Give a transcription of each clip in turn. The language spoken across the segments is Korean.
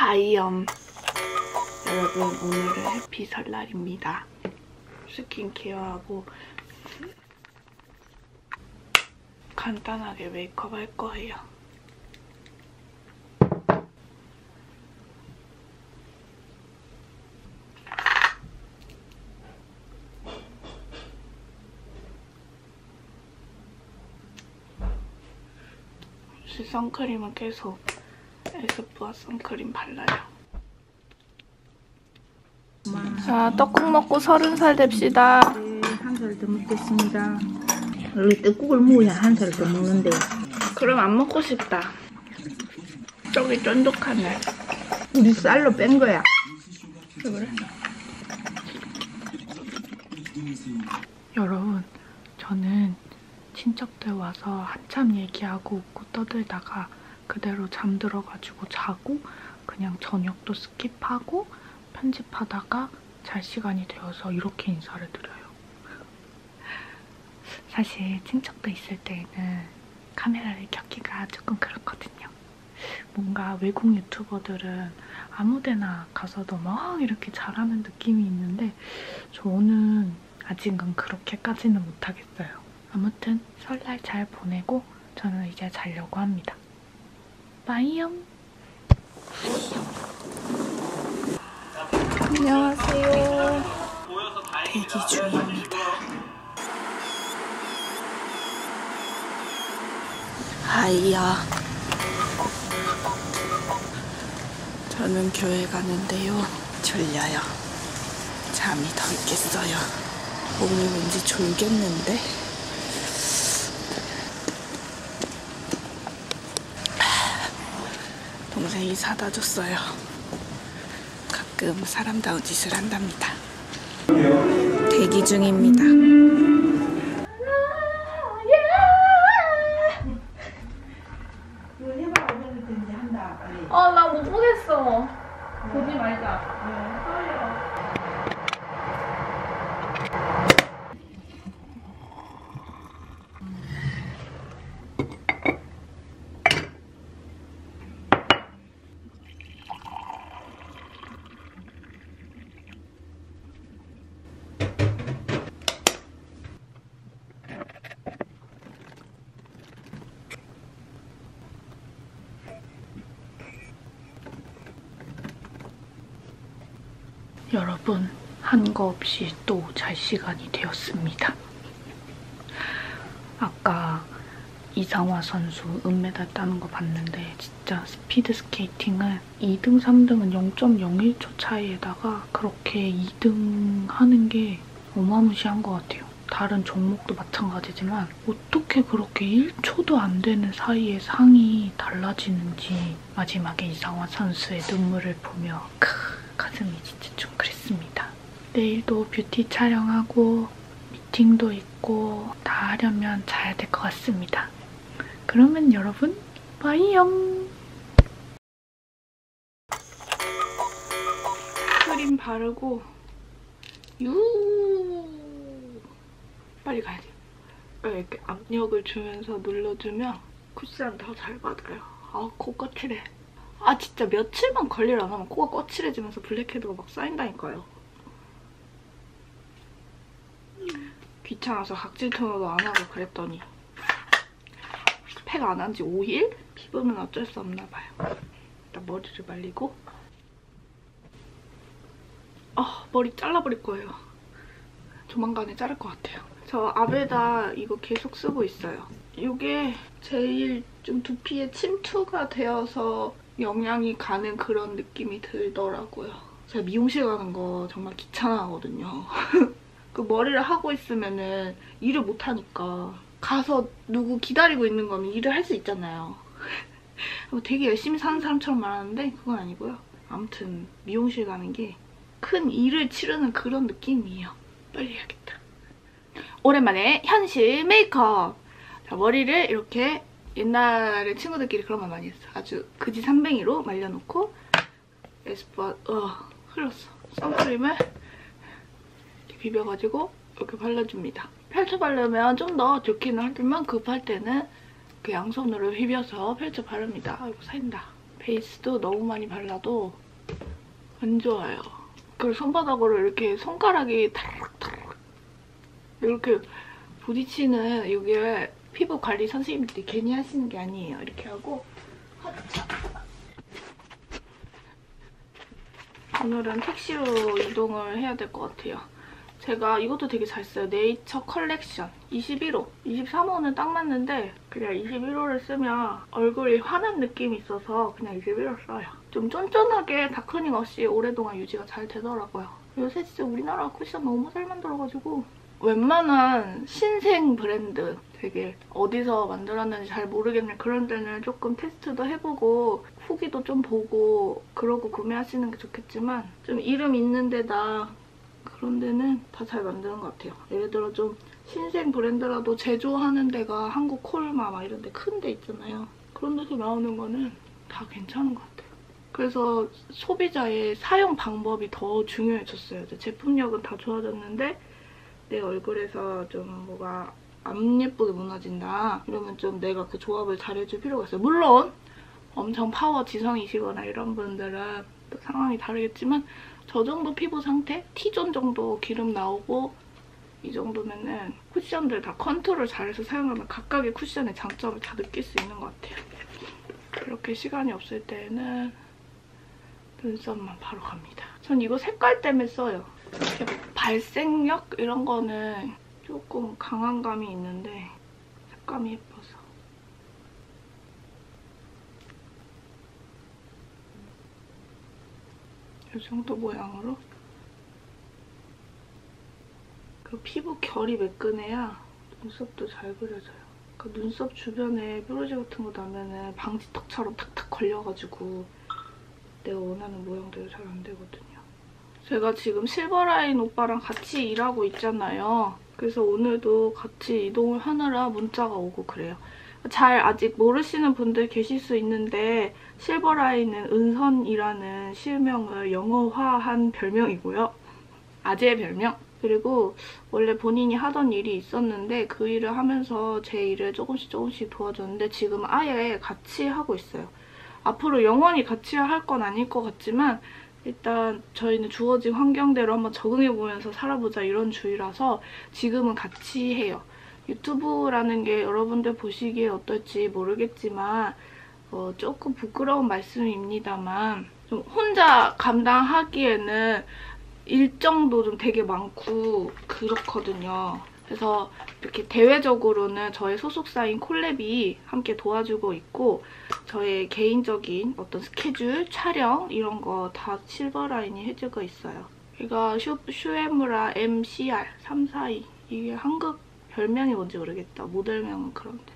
하이엄 여러분 오늘은 해피 설날입니다. 스킨케어하고 간단하게 메이크업 할 거예요. 선크림은 계속 에스쁘아 선크림 발라요. 자, 떡국 먹고 서른 살 됩시다. 한살 더 먹겠습니다. 원래 떡국을 먹어야 한 살 더 먹는데 그럼 안 먹고 싶다. 떡이 쫀득하네. 우리 쌀로 뺀 거야. 왜 그래? 여러분, 저는 친척들 와서 한참 얘기하고 웃고 떠들다가 그대로 잠들어가지고 자고 그냥 저녁도 skip하고 편집하다가 잘 시간이 되어서 이렇게 인사를 드려요. 사실 친척도 있을 때에는 카메라를 켜기가 조금 그렇거든요. 뭔가 외국 유튜버들은 아무데나 가서도 막 이렇게 잘하는 느낌이 있는데 저는 아직은 그렇게까지는 못하겠어요. 아무튼 설날 잘 보내고 저는 이제 자려고 합니다. 빠이염. 안녕하세요. 대기 중입니다. 하이야. 저는 교회 가는데요. 졸려요. 잠이 덜 깼어요. 오늘 왠지 졸겠는데? 동생이 사다 줬어요. 가끔 사람다운 짓을 한답니다. 대기 중입니다. 아, 나 못 보겠어. 보지 말자. 여러분, 한 거 없이 또 잘 시간이 되었습니다. 아까 이상화 선수 은메달 따는 거 봤는데 진짜 스피드 스케이팅은 2등, 3등은 0.01초 차이에다가 그렇게 2등 하는 게 어마무시한 것 같아요. 다른 종목도 마찬가지지만 어떻게 그렇게 1초도 안 되는 사이에 상이 달라지는지 마지막에 이상화 선수의 눈물을 보며 크 가슴이 진짜 좀 그랬습니다. 내일도 뷰티 촬영하고 미팅도 있고 다 하려면 자야 될 것 같습니다. 그러면 여러분 빠이염 크림 바르고 유 빨리 가야 돼요. 이렇게 압력을 주면서 눌러주면 쿠션 더 잘 받아요. 아, 코 거칠해. 아, 진짜 며칠만 관리를 안 하면 코가 거칠해지면서 블랙헤드가 막 쌓인다니까요. 귀찮아서 각질 토너도 안 하고 그랬더니 팩 안 한 지 5일? 피부는 어쩔 수 없나 봐요. 일단 머리를 말리고 아, 머리 잘라버릴 거예요. 조만간에 자를 것 같아요. 저 아베다 이거 계속 쓰고 있어요. 이게 제일 좀 두피에 침투가 되어서 영양이 가는 그런 느낌이 들더라고요. 제가 미용실 가는 거 정말 귀찮아하거든요. 그 머리를 하고 있으면은 일을 못 하니까 가서 누구 기다리고 있는 거면 일을 할 수 있잖아요. 되게 열심히 사는 사람처럼 말하는데 그건 아니고요. 아무튼 미용실 가는 게 큰 일을 치르는 그런 느낌이에요. 빨리 해야겠다. 오랜만에 현실 메이크업. 자, 머리를 이렇게 옛날에 친구들끼리 그런 말 많이 했어. 아주 그지 삼뱅이로 말려놓고 에스쁘아 어, 흘렀어. 선크림을 이렇게 비벼가지고 이렇게 발라줍니다. 펼쳐 바르면 좀 더 좋기는 하지만 급할 때는 그 양손으로 휘벼서 펼쳐 바릅니다. 아이고 살린다. 베이스도 너무 많이 발라도 안 좋아요. 그 손바닥으로 이렇게 손가락이 타락타락 이렇게 부딪히는 이게 피부 관리 선생님들이 괜히 하시는 게 아니에요. 이렇게 하고. 오늘은 택시로 이동을 해야 될 것 같아요. 제가 이것도 되게 잘 써요. 네이처 컬렉션 21호. 23호는 딱 맞는데 그냥 21호를 쓰면 얼굴이 환한 느낌이 있어서 그냥 21호 써요. 좀 쫀쫀하게 darkening 없이 오랫동안 유지가 잘 되더라고요. 요새 진짜 우리나라 쿠션 너무 잘 만들어가지고 웬만한 신생 브랜드 되게 어디서 만들었는지 잘 모르겠는 그런 데는 조금 테스트도 해보고 후기도 좀 보고 그러고 구매하시는 게 좋겠지만 좀 이름 있는 데다 그런 데는 다 잘 만드는 것 같아요. 예를 들어 좀 신생 브랜드라도 제조하는 데가 한국 콜마 막 이런 데 큰 데 있잖아요. 그런 데서 나오는 거는 다 괜찮은 것 같아요. 그래서 소비자의 사용 방법이 더 중요해졌어요. 제품력은 다 좋아졌는데 내 얼굴에서 좀 뭐가 안 예쁘게 무너진다. 이러면 좀 내가 그 조합을 잘해줄 필요가 있어요. 물론 엄청 파워 지성이시거나 이런 분들은 또 상황이 다르겠지만 저 정도 피부 상태? T존 정도 기름 나오고 이 정도면은 쿠션들 다 컨트롤 잘해서 사용하면 각각의 쿠션의 장점을 다 느낄 수 있는 것 같아요. 그렇게 시간이 없을 때는 눈썹만 바로 갑니다. 전 이거 색깔 때문에 써요. 이렇게 발색력 이런 거는 조금 강한 감이 있는데 색감이 예뻐서. 이 정도 모양으로 그 피부 결이 매끈해야 눈썹도 잘 그려져요. 그 눈썹 주변에 뾰루지 같은 거 나면은 방지턱처럼 탁탁 걸려가지고 내가 원하는 모양대로 잘 안 되거든요. 제가 지금 실버라인 오빠랑 같이 일하고 있잖아요. 그래서 오늘도 같이 이동을 하느라 문자가 오고 그래요. 잘 아직 모르시는 분들 계실 수 있는데 실버라인은 은선이라는 실명을 영어화한 별명이고요. 아재의 별명. 그리고 원래 본인이 하던 일이 있었는데 그 일을 하면서 제 일을 조금씩 조금씩 도와줬는데 지금 아예 같이 하고 있어요. 앞으로 영원히 같이 할 건 아닐 것 같지만 일단 저희는 주어진 환경대로 한번 적응해보면서 살아보자 이런 주의라서 지금은 같이 해요. 유튜브라는 게 여러분들 보시기에 어떨지 모르겠지만 어, 조금 부끄러운 말씀입니다만 좀 혼자 감당하기에는 일정도 좀 되게 많고 그렇거든요. 그래서 이렇게 대외적으로는 저의 소속사인 콜랩이 함께 도와주고 있고 저의 개인적인 어떤 스케줄, 촬영 이런 거 다 실버라인이 해주고 있어요. 얘가 슈, 슈에무라 MCR 342 이게 한국 별명이 뭔지 모르겠다. 모델명은 그런데.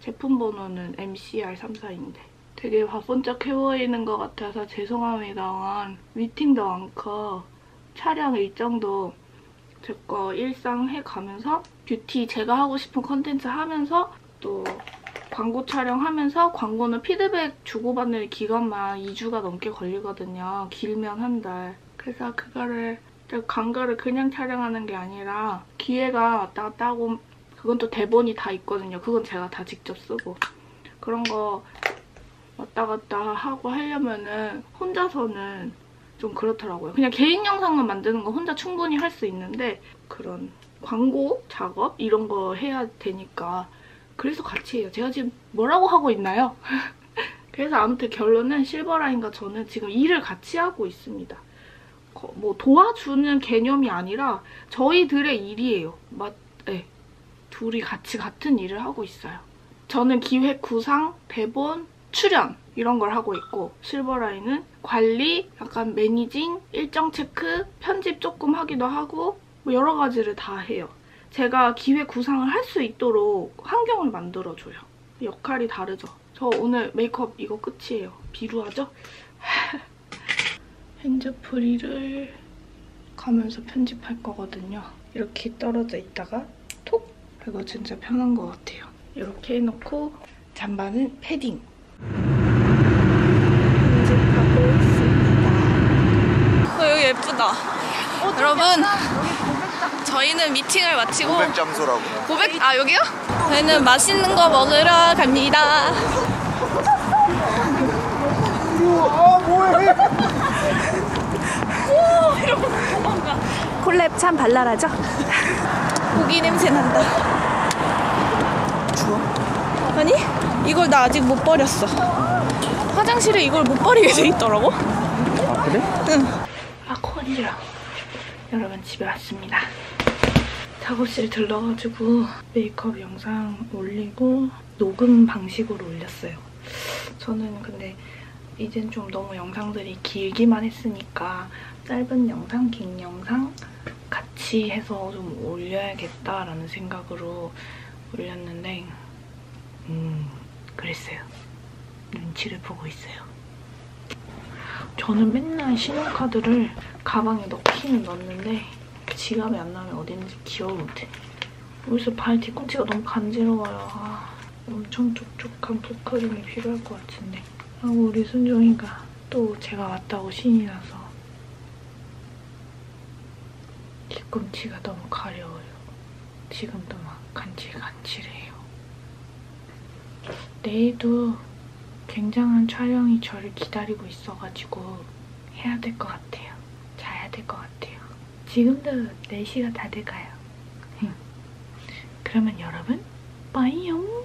제품 번호는 MCR 342인데. 되게 바쁜쩍해 보이는 것 같아서 죄송합니다만 미팅도 많고 촬영 일정도 제 거 일상 해가면서 뷰티 제가 하고 싶은 컨텐츠 하면서 또 광고 촬영하면서 광고는 피드백 주고받는 기간만 2주가 넘게 걸리거든요. 길면 한 달. 그래서 그거를 광고를 그냥 촬영하는 게 아니라 기회가 왔다 갔다 하고 그건 또 대본이 다 있거든요. 그건 제가 다 직접 쓰고 그런 거 왔다 갔다 하고 하려면은 혼자서는 좀 그렇더라고요. 그냥 개인 영상만 만드는 거 혼자 충분히 할 수 있는데 그런 광고 작업 이런 거 해야 되니까 그래서 같이 해요. 제가 지금 뭐라고 하고 있나요? 그래서 아무튼 결론은 실버라인과 저는 지금 일을 같이 하고 있습니다. 뭐 도와주는 개념이 아니라 저희들의 일이에요. 맞, 네. 둘이 같이 같은 일을 하고 있어요. 저는 기획, 구상, 대본, 출연 이런 걸 하고 있고 실버라인은 관리, 약간 매니징, 일정 체크, 편집 조금 하기도 하고 뭐 여러 가지를 다 해요. 제가 기획 구상을 할 수 있도록 환경을 만들어줘요. 역할이 다르죠. 저 오늘 메이크업 이거 끝이에요. 비루하죠? 핸즈프리를 가면서 편집할 거거든요. 이렇게 떨어져 있다가 톡! 이거 진짜 편한 것 같아요. 이렇게 해놓고 잠바는 패딩. 편집하고 있습니다. 어, 여기 예쁘다. 여러분, 저희는 미팅을 마치고 고백 장소라고. 고백 아 여기요? 저희는 맛있는 거 먹으러 갑니다. 아 뭐해? 콜랩 참 발랄하죠? 고기 냄새 난다. 주워? 아니, 이걸 나 아직 못 버렸어. 화장실에 이걸 못 버리게 돼 있더라고? 아 그래? 아, 코 간지러. 여러분, 집에 왔습니다. 작업실 들러가지고 메이크업 영상 올리고 녹음 방식으로 올렸어요. 저는 근데 이젠 좀 너무 영상들이 길기만 했으니까 짧은 영상, 긴 영상 같이 해서 좀 올려야겠다라는 생각으로 올렸는데 음, 그랬어요. 눈치를 보고 있어요. 저는 맨날 신용카드를 가방에 넣기는 넣는데 지갑에 안 나면 어디 있는지 기억을 못해. 여기서 발 뒤꿈치가 너무 간지러워요. 아, 엄청 촉촉한 풋크림이 필요할 것 같은데. 하고 우리 순종이가 또 제가 왔다고 신이 나서 뒤꿈치가 너무 가려워요. 지금도 막 간질간질해요. 내일도 굉장한 촬영이 저를 기다리고 있어가지고 해야 될것 같아요. 자야 될것 같아요. 지금도 4시가 다 돼가요. 그러면 여러분, 빠이용!